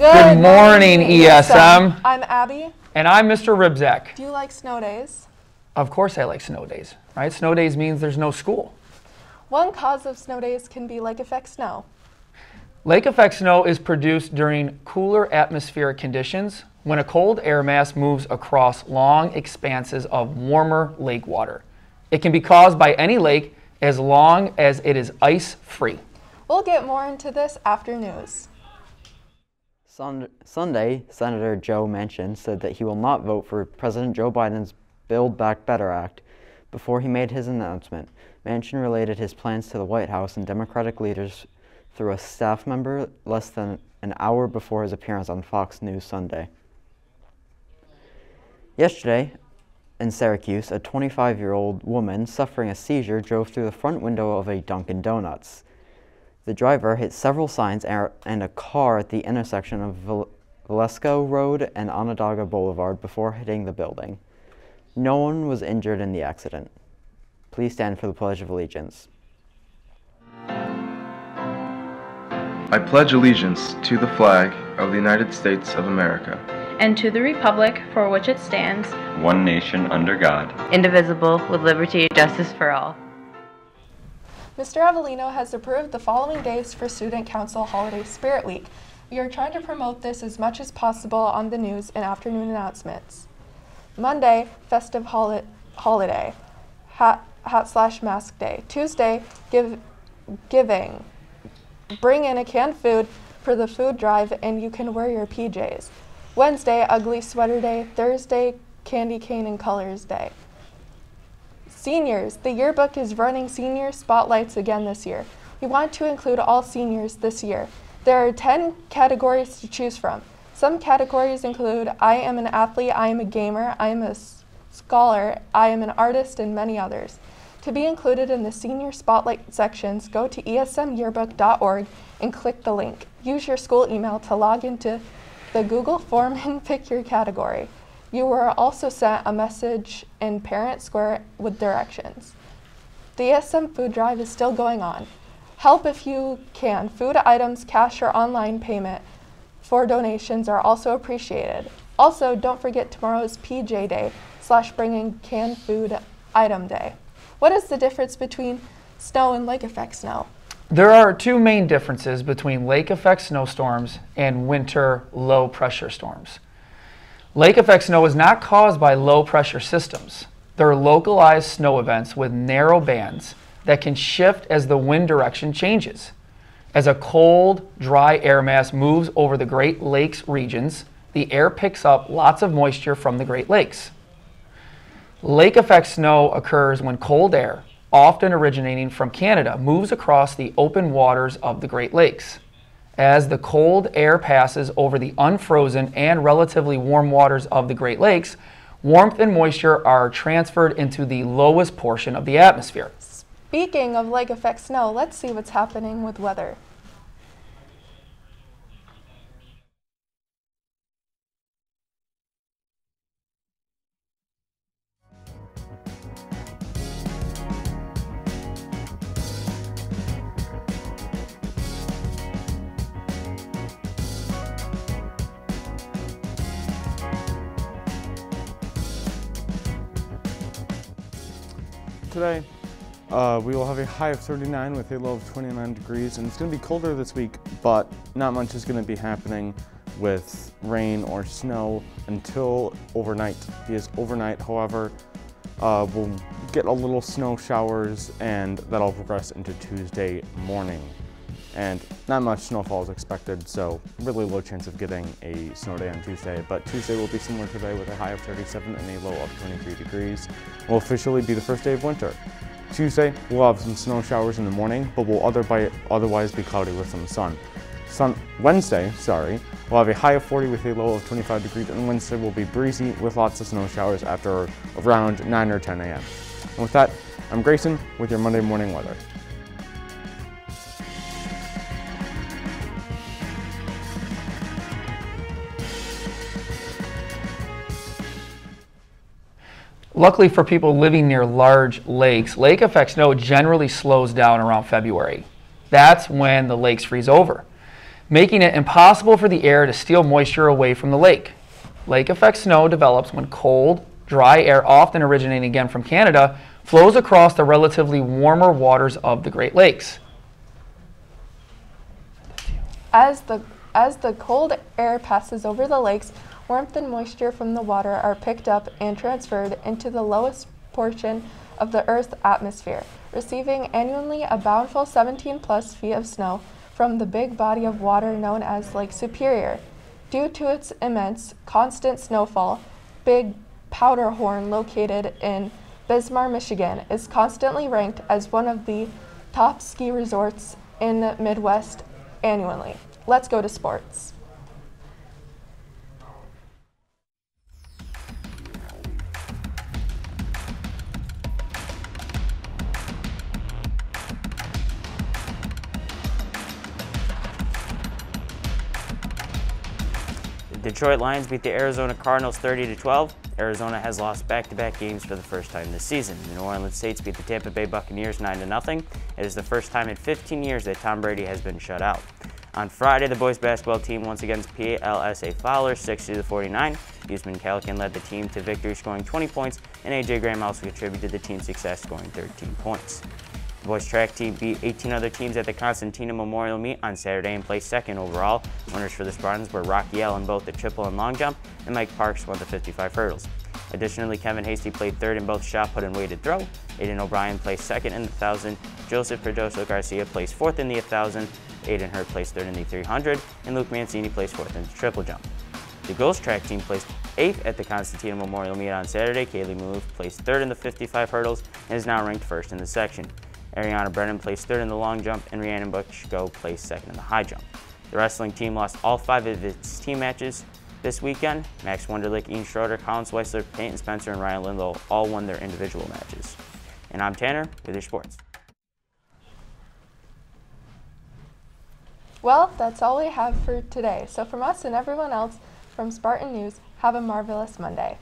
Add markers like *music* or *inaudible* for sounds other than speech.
Good morning, ESM. I'm Abby. And I'm Mr. Ribzak. Do you like snow days? Of course I like snow days, right? Snow days means there's no school. One cause of snow days can be lake effect snow. Lake effect snow is produced during cooler atmospheric conditions when a cold air mass moves across long expanses of warmer lake water. It can be caused by any lake as long as it is ice free. We'll get more into this after news. Sunday, Senator Joe Manchin said that he will not vote for President Joe Biden's Build Back Better Act. Before he made his announcement, Manchin related his plans to the White House and Democratic leaders through a staff member less than an hour before his appearance on Fox News Sunday. Yesterday, in Syracuse, a 25 year old woman suffering a seizure drove through the front window of a Dunkin' Donuts. The driver hit several signs and a car at the intersection of Velasko Road and Onondaga Boulevard before hitting the building. No one was injured in the accident. Please stand for the Pledge of Allegiance. I pledge allegiance to the flag of the United States of America and to the republic for which it stands, one nation under God, indivisible, with liberty and justice for all. Mr. Avellino has approved the following days for Student Council Holiday Spirit Week. We are trying to promote this as much as possible on the news and afternoon announcements. Monday, festive holi- holiday, hat, hat slash mask day. Tuesday, give, giving. Bring in a canned food for the food drive and you can wear your PJs. Wednesday, ugly sweater day. Thursday, candy cane and colors day. Seniors, the yearbook is running senior spotlights again this year. We want to include all seniors this year. There are 10 categories to choose from. Some categories include I am an athlete, I am a gamer, I am a scholar, I am an artist, and many others. To be included in the senior spotlight sections, go to esmyearbook.org and click the link. Use your school email to log into the Google form *laughs* and pick your category. You were also sent a message in Parent Square with directions. The ESM food drive is still going on. Help if you can. Food items, cash, or online payment for donations are also appreciated. Also, don't forget tomorrow's PJ Day slash bringing canned food item day. What is the difference between snow and lake effect snow? There are two main differences between lake effect snowstorms and winter low pressure storms. Lake effect snow is not caused by low pressure systems. They're localized snow events with narrow bands that can shift as the wind direction changes. As a cold, dry air mass moves over the Great Lakes regions, the air picks up lots of moisture from the Great Lakes. Lake effect snow occurs when cold air, often originating from Canada, moves across the open waters of the Great Lakes. As the cold air passes over the unfrozen and relatively warm waters of the Great Lakes, warmth and moisture are transferred into the lowest portion of the atmosphere. Speaking of lake effect snow, let's see what's happening with weather. Today. Uh, we will have a high of 39 with a low of 29 degrees, and it's going to be colder this week, but not much is going to be happening with rain or snow until overnight. Because overnight, however, uh, we'll get a little snow showers, and that'll progress into Tuesday morning. And not much snowfall is expected, so really low chance of getting a snow day on Tuesday. But Tuesday will be similar today with a high of 37 and a low of 23 degrees. Will officially be the first day of winter. Tuesday, we'll have some snow showers in the morning, but will otherwise be cloudy with some sun. sun. Wednesday, sorry, we'll have a high of 40 with a low of 25 degrees, and Wednesday will be breezy with lots of snow showers after around 9 or 10 a.m. And with that, I'm Grayson with your Monday morning weather. Luckily for people living near large lakes, lake effect snow generally slows down around February. That's when the lakes freeze over. making it impossible for the air to steal moisture away from the lake. Lake effect snow develops when cold, dry air, often originating again from Canada, flows across the relatively warmer waters of the Great Lakes. As the, as the cold air passes over the lakes, warmth and moisture from the water are picked up and transferred into the lowest portion of the Earth's atmosphere, receiving annually a bountiful 17 plus feet of snow from the big body of water known as Lake Superior. Due to its immense, constant snowfall, Big Powderhorn, located in Bessemer, Michigan, is constantly ranked as one of the top ski resorts in the Midwest annually. Let's go to sports. Detroit Lions beat the Arizona Cardinals 30 to 12. Arizona has lost back-to-back games for the first time this season. The New Orleans Saints beat the Tampa Bay Buccaneers 9 to nothing. It is the first time in 15 years that Tom Brady has been shut out. On Friday, the boys basketball team once against PLSA Fowler 60 to 49. Usman Calican led the team to victory, scoring 20 points, and AJ Graham also contributed to the team's success, scoring 13 points. The boys track team beat 18 other teams at the Constantina Memorial Meet on Saturday and placed second overall. Winners for the Spartans were Rocky L in both the triple and long jump, and Mike Parks won the 55 hurdles. Additionally, Kevin Hasty played third in both shot put and weighted throw. Aiden O'Brien placed second in the 1,000. Joseph Perdoso Garcia placed fourth in the 1,000. Aiden Hurt placed third in the 300. And Luke Mancini placed fourth in the triple jump. The girls track team placed eighth at the Constantina Memorial Meet on Saturday. Kaylee Move placed third in the 55 hurdles and is now ranked first in the section. Ariana Brennan placed third in the long jump, and Rhiannon Butchko placed second in the high jump. The wrestling team lost all five of its team matches this weekend. Max Wunderlich, Ian Schroeder, Colin Weissler, Peyton Spencer, and Ryan Lindlow all won their individual matches. And I'm Tanner with your sports. Well, that's all we have for today. So from us and everyone else from Spartan News, have a marvelous Monday.